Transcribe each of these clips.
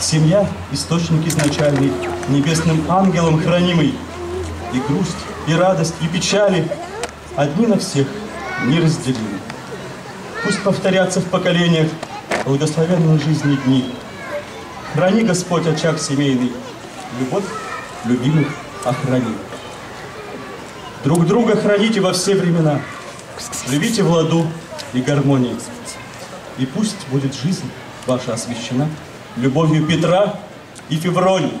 Семья – источник изначальный, небесным ангелом хранимый. И грусть, и радость, и печали одни на всех неразделимы. Пусть повторятся в поколениях благословенной жизни дни. Храни, Господь, очаг семейный, любовь любимых охрани. Друг друга храните во все времена, живите в ладу и гармонии. И пусть будет жизнь ваша освящена любовью Петра и Февронии.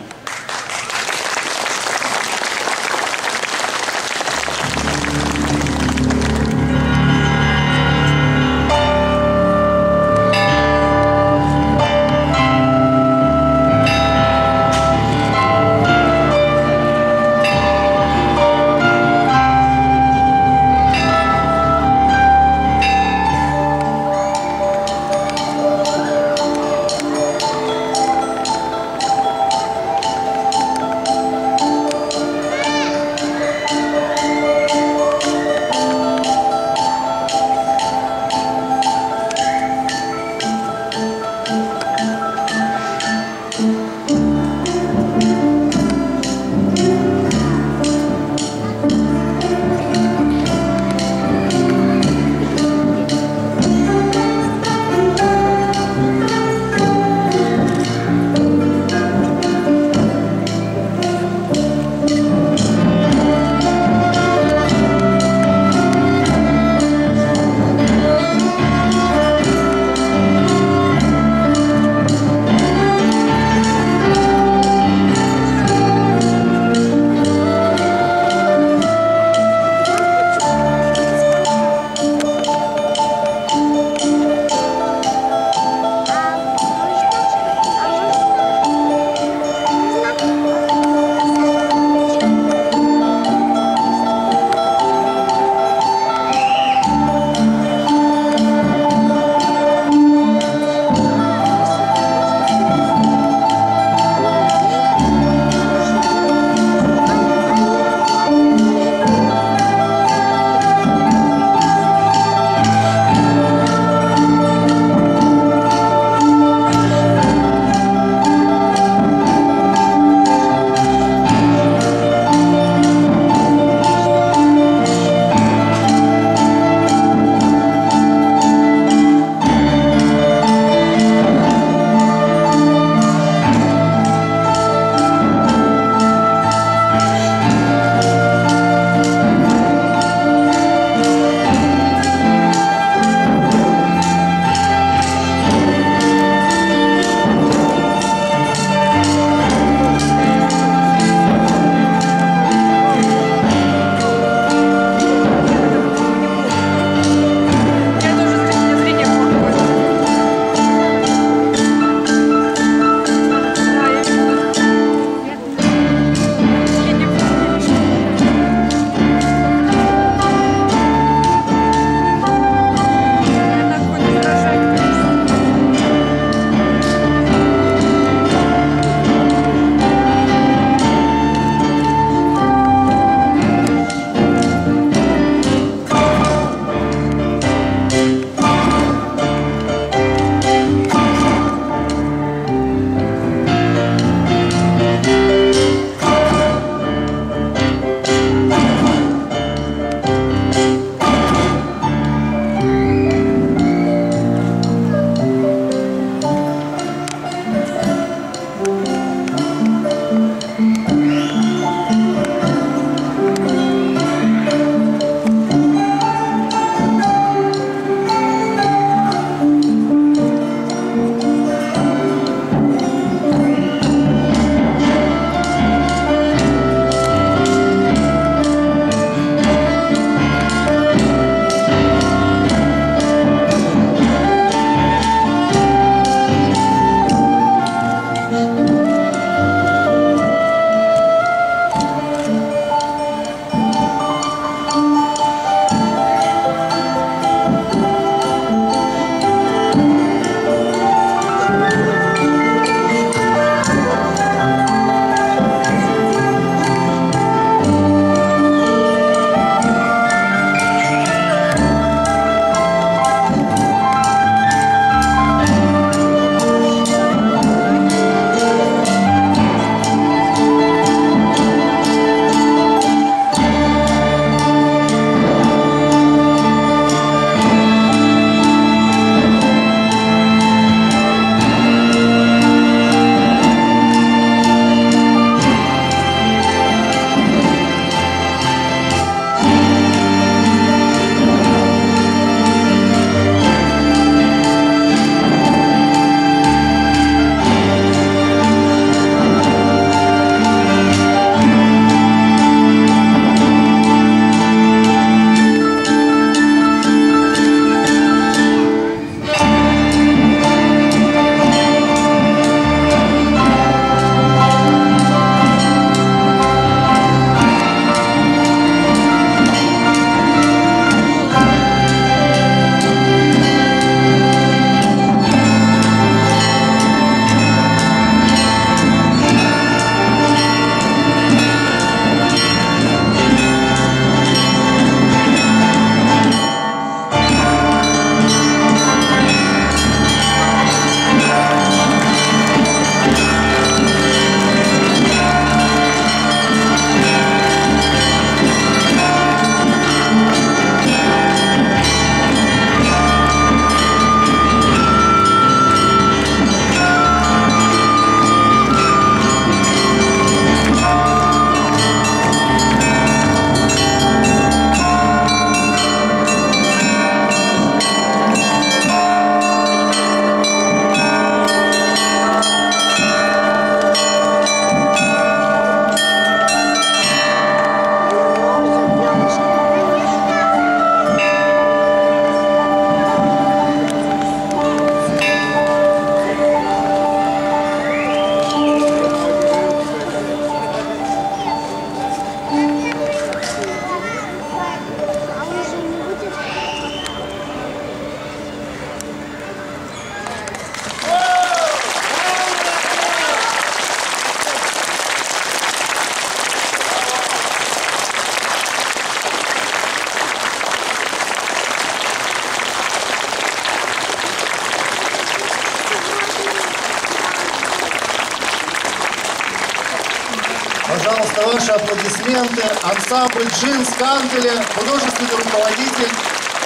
Пожалуйста, ваши аплодисменты. Ансамбль «Джин» с Канделя, художественный руководитель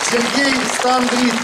Сергей Стандрит.